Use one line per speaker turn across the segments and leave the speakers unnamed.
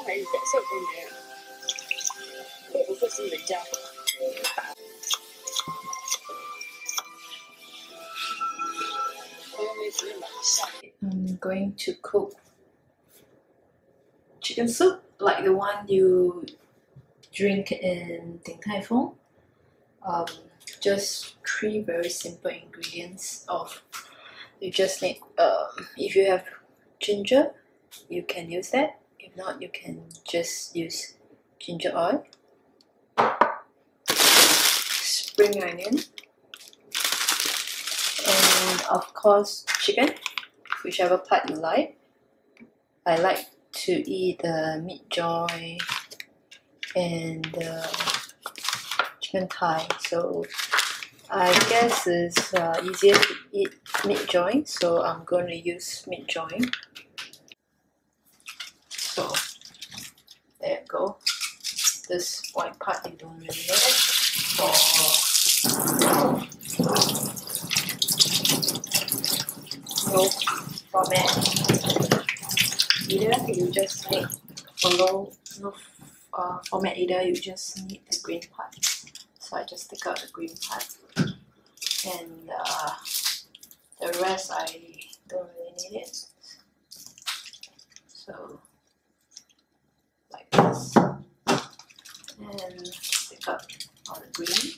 呃，这洋葱还有点色不没啊？会不会是人家打？
I'm going to cook chicken soup like the one you drink in Ding Tai Fung. Um, just three very simple ingredients of you just need um, if you have ginger you can use that if not you can just use ginger oil. Spring onion. And of course chicken whichever part you like. I like to eat the meat joint and the chicken thigh. So I guess it's uh, easier to eat meat joint, so I'm going to use meat joint. So there you go. This white part you don't really need for no format. Either you just need for no no uh, format either you just need the green part. So I just take out the green part and uh, the rest I don't really need it. So like this, and pick up all the green.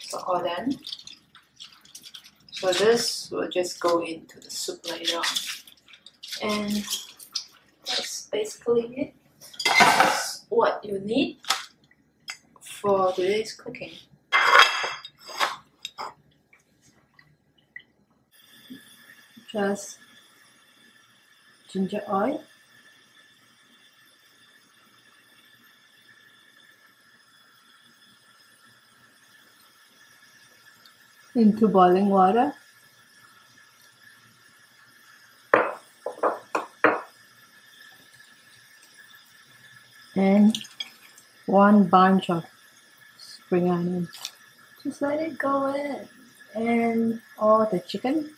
So all done. So this will just go into the soup later on, and that's basically it what you need for today's cooking. Just ginger oil. Into boiling water. and one bunch of spring onions. Just let it go in. And all the chicken.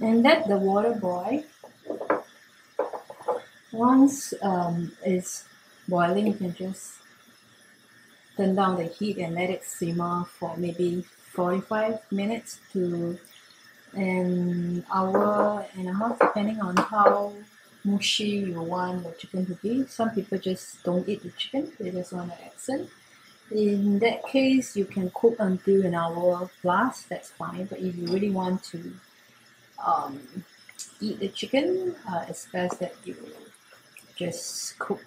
And let the water boil once um, it's boiling, you can just turn down the heat and let it simmer for maybe 45 minutes to an hour and a half, depending on how mushy you want the chicken to be. Some people just don't eat the chicken, they just want the accent. In that case, you can cook until an hour plus, that's fine. But if you really want to um, eat the chicken, uh, it's best that you just cook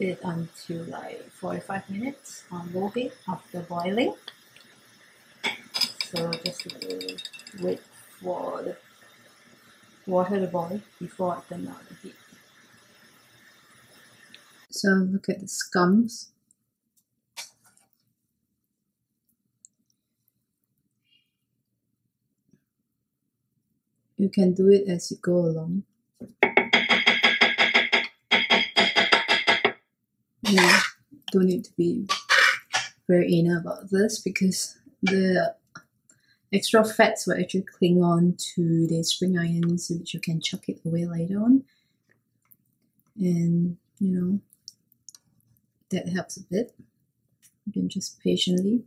it until like 45 minutes on low heat after boiling. So just wait for the water to boil before I turn on the heat. So look at the scums. You can do it as you go along. you don't need to be very anal about this because the extra fats will actually cling on to the spring onions which you can chuck it away later on. And you know that helps a bit. You can just patiently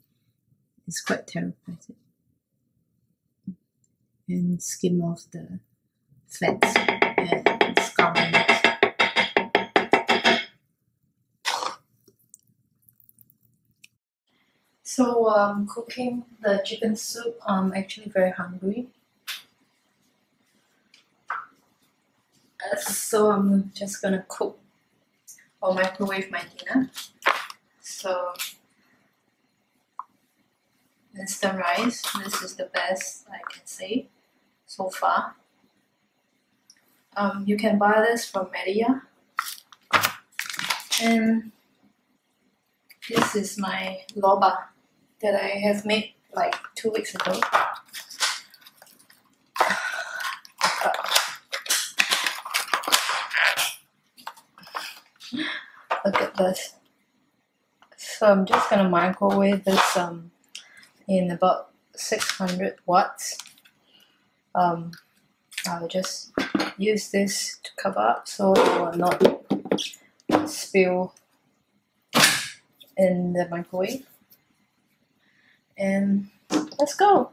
it's quite therapeutic and skim off the fats and scum So um, cooking the chicken soup, I'm actually very hungry. Uh, so I'm just gonna cook or microwave my dinner. So instant rice, this is the best I can say so far. Um, you can buy this from Media. And This is my loba that I have made like two weeks ago. Look at this. So I'm just gonna microwave this um in about 600 watts. Um, I'll just use this to cover up so it will not spill in the microwave. And let's go.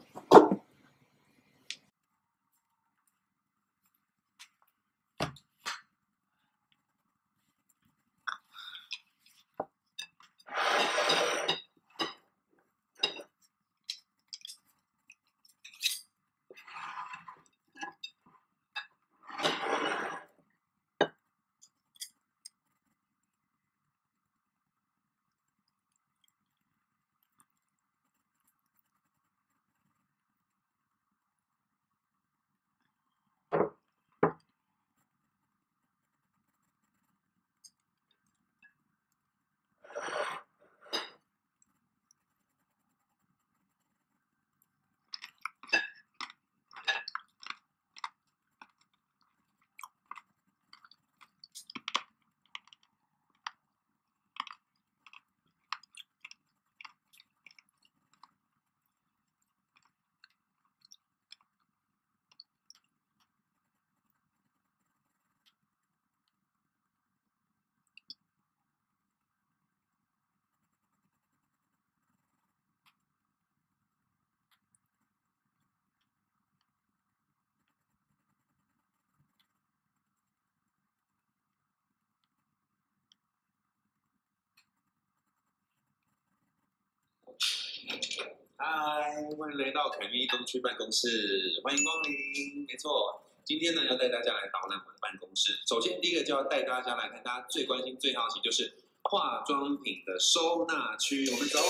嗨欢迎来到凯咪东区办公室，欢迎光临。没错，今天呢要带大家来到览我的办公室。首先，第一个就要带大家来看大家最关心、最好奇，就是化妆品的收纳区。我们走。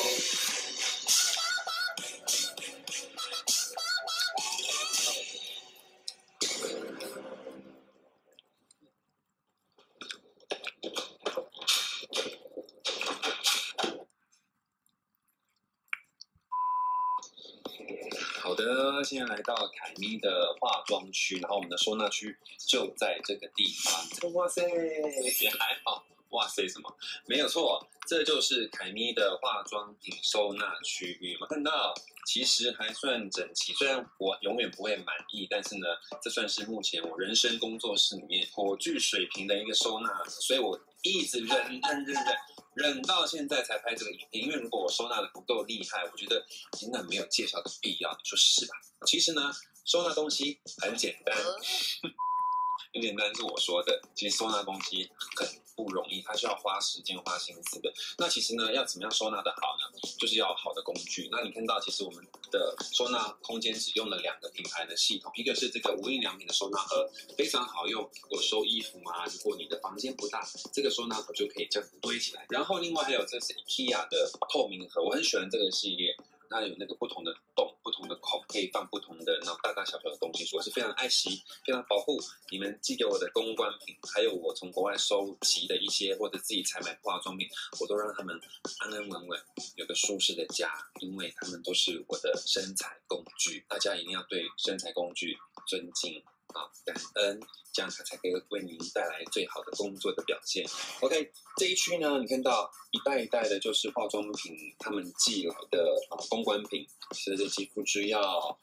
现在来到凯咪的化妆区，然后我们的收纳区就在这个地方。哇塞，也还好。哇塞，什么？没有错，这就是凯咪的化妆品收纳区域。有没有看到？其实还算整齐，虽然我永远不会满意，但是呢，这算是目前我人生工作室里面颇具水平的一个收纳，所以我一直忍忍忍忍忍到现在才拍这个影片。因为如果我收纳的不够厉害，我觉得真的没有介绍的必要，你说是吧？其实呢，收纳东西很简单。有点单，是我说的。其实收纳东西很不容易，它需要花时间、花心思的。那其实呢，要怎么样收纳的好呢？就是要好的工具。那你看到，其实我们的收纳空间只用了两个品牌的系统，一个是这个无印良品的收纳盒，非常好用。如果收衣服啊，如果你的房间不大，这个收纳盒就可以这样堆起来。然后另外还有这是 IKEA 的透明盒，我很喜欢这个系列。那有那个不同的洞、不同的孔，可以放不同的那种大大小小的东西，我是非常爱惜、非常保护你们寄给我的公关品，还有我从国外收集的一些或者自己采买化妆品，我都让他们安安稳稳，有个舒适的家，因为他们都是我的身材工具。大家一定要对身材工具尊敬啊，感恩，这样它才可以为您带来最好的工作的表现。OK，这一区呢，你看到一袋一袋的，就是化妆品，他们寄来的啊公关品，其实肌肤之钥，啊，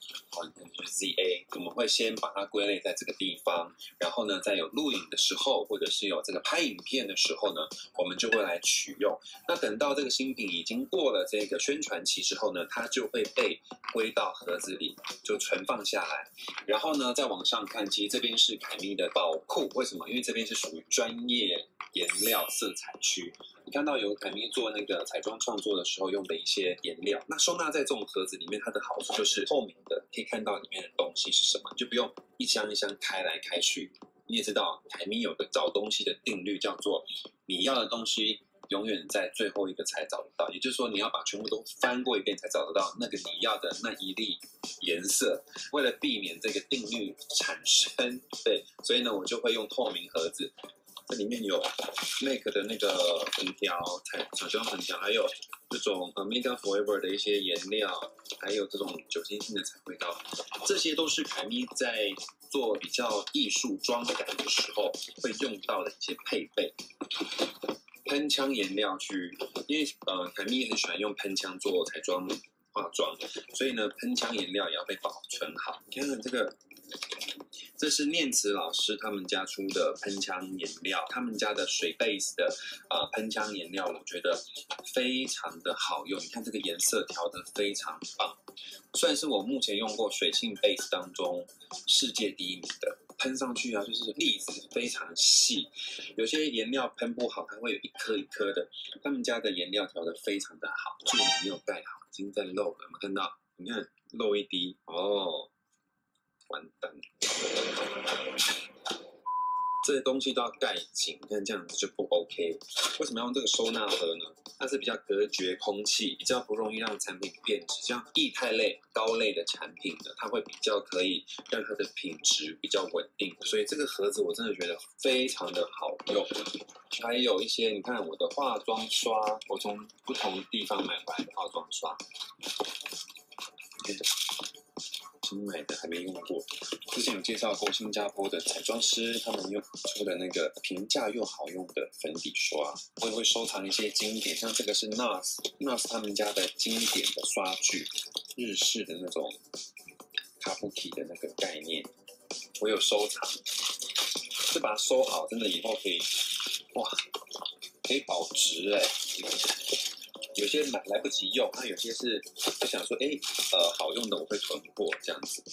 就是 ZA，我们会先把它归类在这个地方，然后呢，在有录影的时候，或者是有这个拍影片的时候呢，我们就会来取用。那等到这个新品已经过了这个宣传期之后呢，它就会被归到盒子里，就存放下来。然后呢，再往上看，其实这边是凯咪的宝库，为什么？因为这边是属于专业颜料色彩区。你看到有凯咪做那个彩妆创作的时候用的一些颜料，那收纳在这种盒子里面，它的好处就是透明的，可以看到里面的东西是什么，就不用一箱一箱开来开去。你也知道，凯咪有个找东西的定律，叫做你要的东西永远在最后一个才找得到，也就是说，你要把全部都翻过一遍才找得到那个你要的那一粒颜色。为了避免这个定律产生，对，所以呢，我就会用透明盒子。这里面有 Make 的那个粉条彩彩妆粉条，还有这种呃 Mega Forever 的一些颜料，还有这种酒精性的彩绘膏，这些都是凯咪在做比较艺术妆感的时候会用到的一些配备。喷枪颜料去，因为呃凯咪很喜欢用喷枪做彩妆化妆，所以呢喷枪颜料也要被保存好。你看看这个。这是念慈老师他们家出的喷枪颜料，他们家的水 base 的呃喷枪颜料，我觉得非常的好用。你看这个颜色调的非常棒，算是我目前用过水性 base 当中世界第一名的。喷上去啊，就是粒子非常细，有些颜料喷不好，它会有一颗一颗的。他们家的颜料调的非常的好，这里没有盖好，已经在漏了，有没有看到？你看漏一滴哦。完蛋，这些东西都要盖紧，你看这样子就不 OK。为什么要用这个收纳盒呢？它是比较隔绝空气，比较不容易让产品变质。像液态类、高类的产品呢，它会比较可以让它的品质比较稳定。所以这个盒子我真的觉得非常的好用。还有一些，你看我的化妆刷，我从不同地方买回来的化妆刷。新买的还没用过，之前有介绍过新加坡的彩妆师他们用出的那个平价又好用的粉底刷，我也会收藏一些经典，像这个是 NARS NARS 他们家的经典的刷具，日式的那种卡布奇的那个概念，我有收藏，这把收好，真的以后可以，哇，可以保值哎。有些买来不及用，那有些是就想说，哎，呃，好用的我会囤货这样子。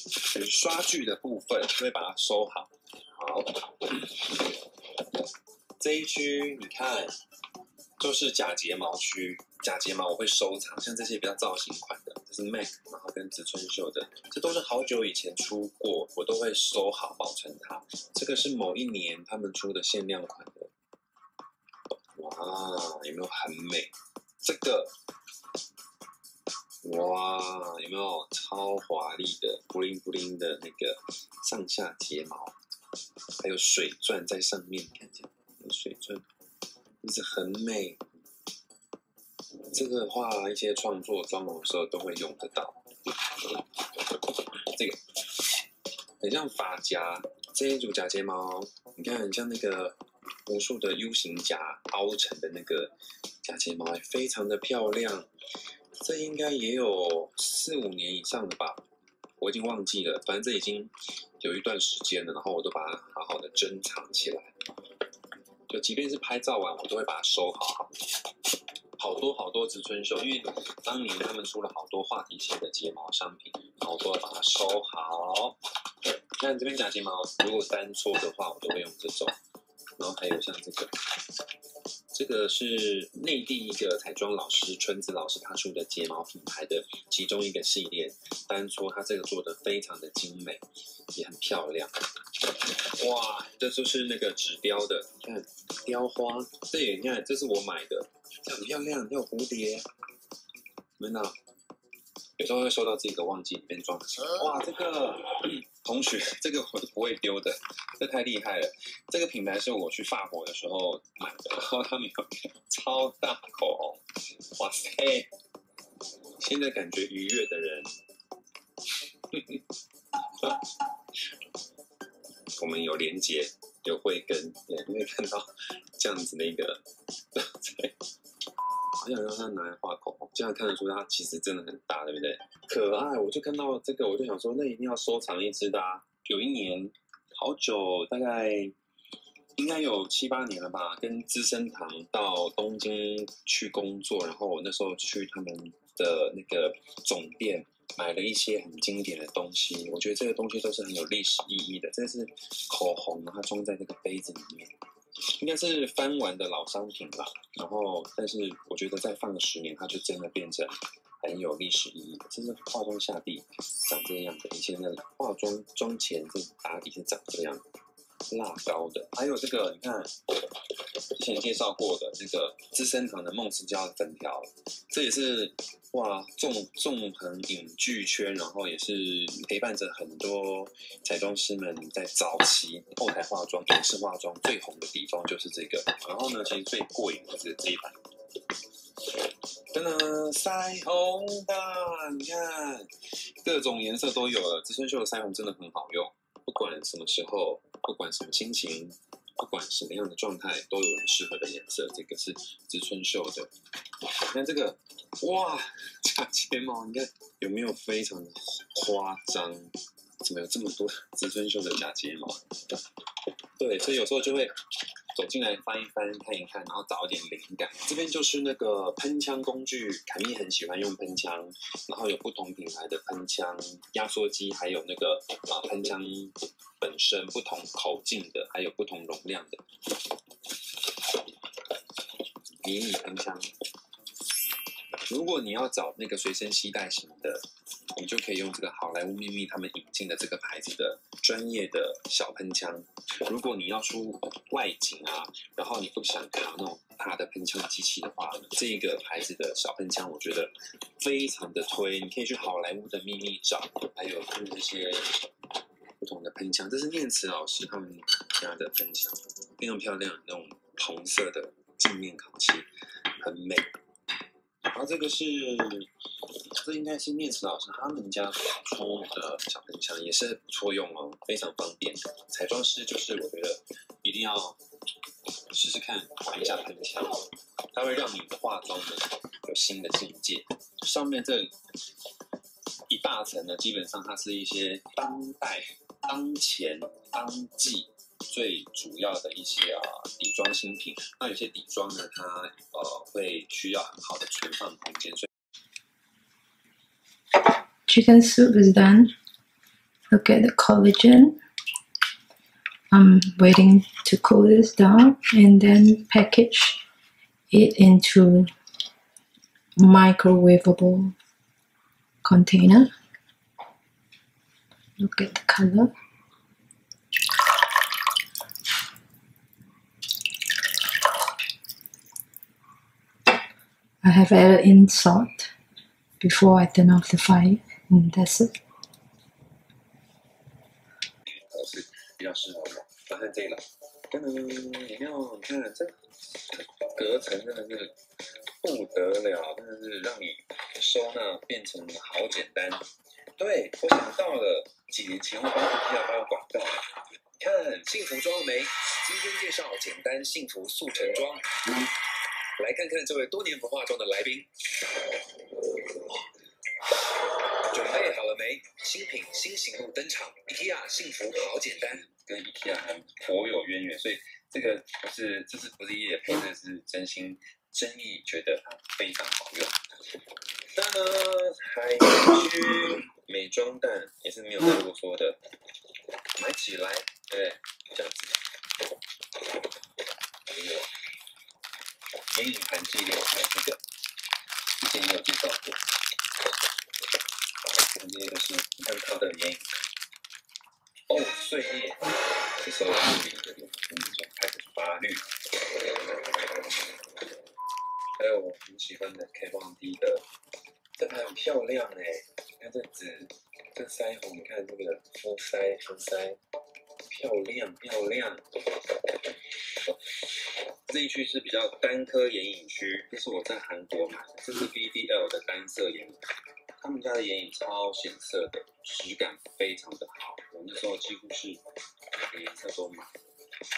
刷具的部分会把它收好。好，这一区你看，就是假睫毛区，假睫毛我会收藏，像这些比较造型款的，这是 MAC，然后跟植村秀的，这都是好久以前出过，我都会收好保存它。这个是某一年他们出的限量款的，哇，有没有很美？这个，哇，有没有超华丽的布灵布灵的那个上下睫毛，还有水钻在上面，看见有水钻，就是很美。这个画一些创作妆容的时候都会用得到。这个很像发夹，这一组假睫毛，你看很像那个。无数的 U 型夹凹成的那个假睫毛也，非常的漂亮。这应该也有四五年以上的吧，我已经忘记了。反正这已经有一段时间了，然后我都把它好好的珍藏起来。就即便是拍照完，我都会把它收好。好多好多植村秀，因为当年他们出了好多话题性的睫毛商品，然后都要把它收好。看这边假睫毛，如果单搓的话，我都会用这种。然后还有像这个，这个是内地一个彩妆老师春子老师他出的睫毛品牌的其中一个系列，单说他这个做的非常的精美，也很漂亮。哇，这就是那个纸雕的，你看雕花，这也你看这是我买的，很漂亮，有蝴蝶，没呢？有时候会收到自己的忘记里面装哇，这个同学，这个我是不会丢的，这太厉害了。这个品牌是我去法国的时候买的，然后他们有超大口红，哇塞！现在感觉愉悦的人，我们有连接，有慧根，你会看到这样子的一个。好想让他拿来画口红，这样看得出它其实真的很大，对不对？可爱，我就看到这个，我就想说，那一定要收藏一支的。有一年，好久，大概应该有七八年了吧，跟资生堂到东京去工作，然后我那时候去他们的那个总店，买了一些很经典的东西。我觉得这个东西都是很有历史意义的。这是口红，它装在这个杯子里面。应该是翻完的老商品吧，然后但是我觉得再放个十年，它就真的变成很有历史意义。这是化妆下地长这个样子，以前的化妆妆前就打底就长这个样子，蜡膏的，还有这个你看之前介绍过的这个资生堂的梦之胶的粉条，这也是哇纵纵横影剧圈，然后也是陪伴着很多彩妆师们在早期后台化妆、影视化妆最红的地方就是这个。然后呢，其实最过瘾的是这一版。噔噔，腮红的，你看各种颜色都有了。植村秀的腮红真的很好用，不管什么时候，不管什么心情，不管什么样的状态，都有很适合的颜色。这个是植村秀的，你看这个，哇，假睫毛，你看有没有非常夸张？怎么有这么多植村秀的假睫毛？对，所以有时候就会。走进来翻一翻看一看，然后找一点灵感。这边就是那个喷枪工具，凯蜜很喜欢用喷枪，然后有不同品牌的喷枪、压缩机，还有那个啊喷枪本身不同口径的，还有不同容量的迷你喷枪。如果你要找那个随身携带型的，你就可以用这个好莱坞秘密他们引进的这个牌子的专业的小喷枪。如果你要出外景啊，然后你不想扛那种大的喷枪机器的话，这个牌子的小喷枪我觉得非常的推。你可以去好莱坞的秘密找，还有看这些不同的喷枪。这是念慈老师他们家的喷枪，非常漂亮，那种红色的镜面烤漆，很美。然后这个是，这应该是念慈老师他们家出的小喷枪，也是不错用哦，非常方便。彩妆师就是我觉得一定要试试看玩一下喷枪，它会让你化妆呢有新的境界。上面这一大层呢，基本上它是一些当代、当前、当季。最主要的一些啊底妆新品，那有些底妆呢，它呃会需要很好的存放空间。所以
Chicken soup is done. Look at the collagen. I'm waiting to cool this down and then package it into microwavable container. Look at the color. I have added in salt before I turn off the fire and that's it.
是比较适合我。发现这个，噔噔，有没有？你看这隔层真的是不得了，真的是让你收纳变成好简单。对，我想到了几年前我帮你拍了广告，看幸福妆了没？今天介绍简单幸福速成妆。来看看这位多年不化妆的来宾，准备好了没？新品新型路登场，IKEA 幸福好简单，跟 IKEA 很颇有渊源，所以这个不是这是不是叶配，这是真心真意觉得它非常好用。当然，海区美妆蛋也是没有再啰嗦的，买起来，对，这样子，没有。眼影盘系列，还有这个，之前也有介绍过。这些都是你看它的眼影哦，碎叶，这时候注意这个，我们就开始发绿。还有我很喜欢的 K 望 D 的，这还很漂亮哎，你看这紫，这腮红，你看这个肤腮，肤腮，漂亮漂亮。这一区是比较单颗眼影区，这是我在韩国买的，这是 BDL 的单色眼影，他们家的眼影超显色的，质感非常的好，我那时候几乎是每个颜色都买。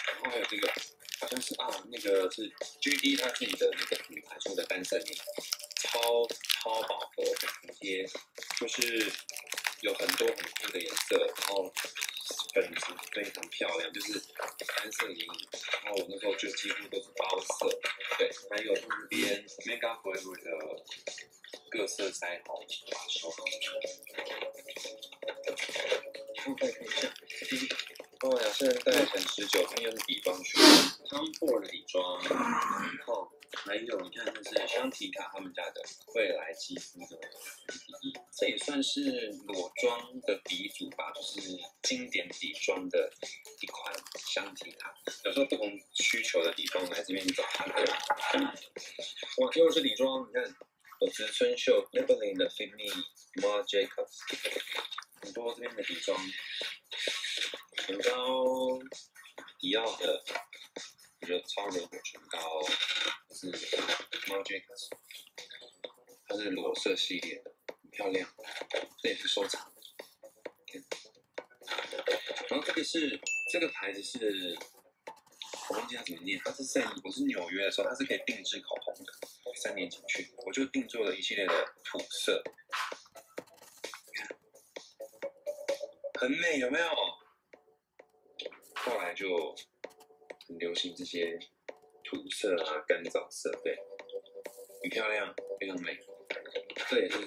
然后还有这个，好像是啊，那个是 GD 他自己的那个品牌出的单色眼影，超超饱和服帖，就是有很多很酷的颜色，然后。本质非常漂亮，就是单色眼影。然后我那时候就几乎都是包色，对，还有这边 Mega Forever 的各色腮红，收好。看看一下，哦，雅诗兰黛很持久，它又是底妆区，Tom Ford 的底妆，然后。还有，你看，这是香缇卡他们家的未来肌肤的底液，这也算是裸妆的鼻祖吧，就是经典底妆的一款香缇卡。有时候不同需求的底妆来这边找它。哇，又是底妆，你看，我植村秀 Maybelline 的 Fit Me Marc Jacobs，很多这边的底妆，唇膏，迪奥的热超柔果唇膏，是 Marc Jacobs，它是裸色系列的，很漂亮，这也是收藏。然后这个是这个牌子是，我忘记它怎么念，它是在我是纽约的时候，它是可以定制口红的。三年前去，我就定做了一系列的土色，很美，有没有？后来就很流行这些色啊、干燥色，对，很漂亮，非常美。这也是